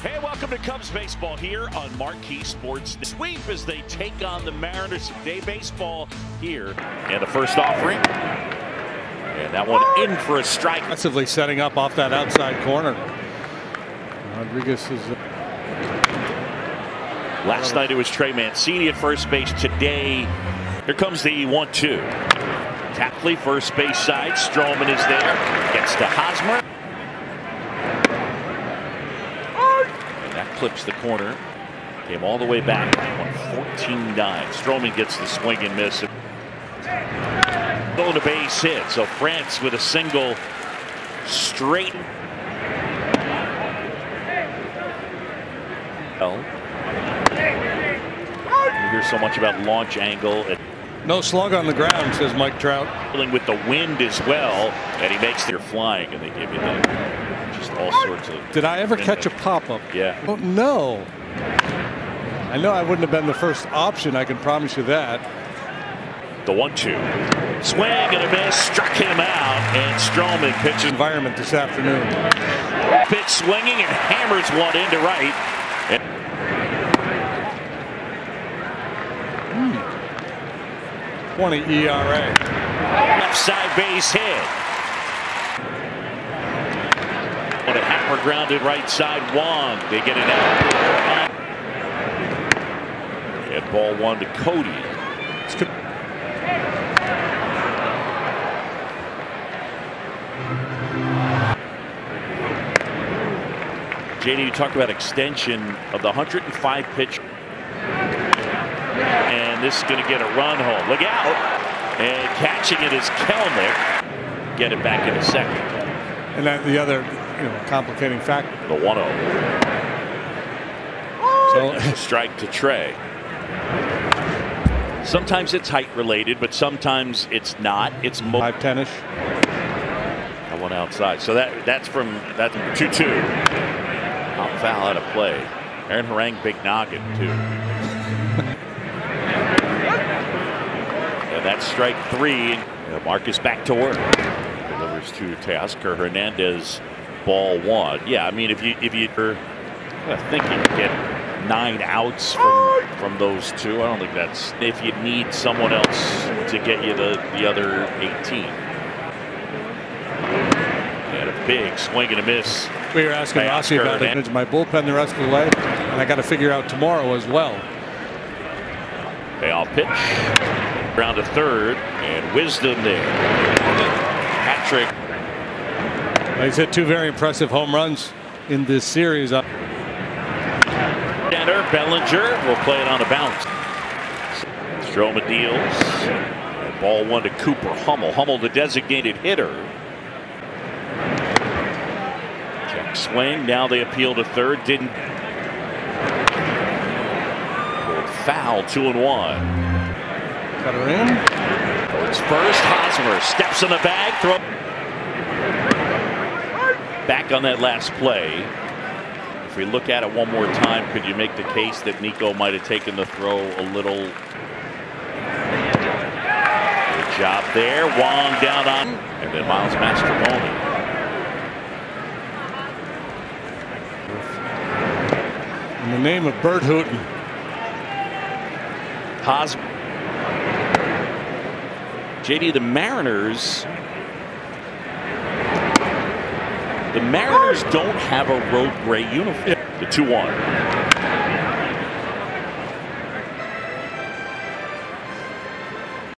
Hey, welcome to Cubs baseball here on Marquee Sports. Sweep as they take on the Mariners. Day baseball here. And the first offering. And that one in for a strike. Aggressively setting up off that outside corner. Rodriguez is. uh, Last night it was Trey Mancini at first base. Today, here comes the one-two. Tapley, first base side. Stroman is there. Gets to Hosmer. And that clips the corner. Came all the way back. 14 dives. Stroman gets the swing and miss. Going to base hit. So France with a single straight. Well, you hear so much about launch angle No slug on the ground, says Mike Trout. dealing with the wind as well. And he makes their flying, and they give you the just all oh. sorts of. Did I ever catch a pop up? Yeah. Oh, no. I know I wouldn't have been the first option. I can promise you that. The one-two, swing and a miss, struck him out, and Stroman pitches Environment this afternoon. pitch swinging and hammers one into right. And hmm. 20 ERA. left side base hit. Grounded right side, Wong. They get it out. And ball one to Cody. JD, you talk about extension of the 105 pitch. And this is going to get a run home. Look out. And catching it is Kelenic. Get it back in a second. And the other you know, complicating factor. The 1 0. So Strike to Trey. Sometimes it's height related, but sometimes it's not. It's mo- 5'10 ish. That one outside. So that that's from that's two two. Out foul out of play. Aaron Harang big noggin too. and that's strike three. And Marcus back to work. Delivers to Teoscar Hernandez. Ball one. Yeah, I mean if you if you thinking you get nine outs from from those two, I don't think that's if you need someone else to get you the the other 18. And a big swing and a miss. We were asking Rossi about. It's my bullpen the rest of the way, and I got to figure out tomorrow as well. Payoff pitch. Ground to third. And wisdom there. Patrick. He's hit two very impressive home runs in this series. Center. Bellinger will play it on a bounce. Stroman deals. Ball one to Cooper Hummel. Hummel, the designated hitter. Check swing. Now they appeal to third. Didn't. Foul. Two and one. got her in. Oh, Towards first, Hosmer steps in the bag, throw. Back on that last play. If we look at it one more time, could you make the case that Nico might have taken the throw a little? Good job there. Wong down on, and then Miles Mastrobuoni. In the name of Burt Hooton. Hosmer. JD, the Mariners. The Mariners don't have a road gray uniform. The 2 1.